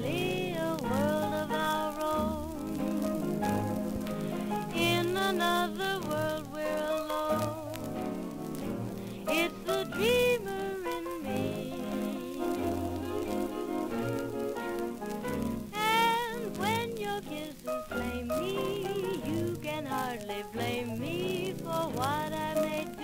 really a world of our own. In another world we're alone. It's the dreamer in me. And when your kisses flame me, you can hardly blame me for what I made.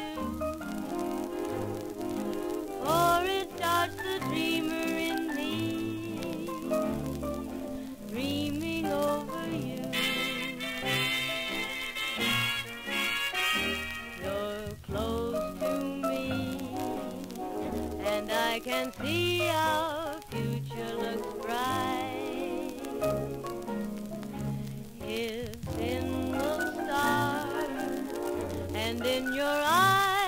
and I can see our future looks bright. It's in the stars and in your eyes.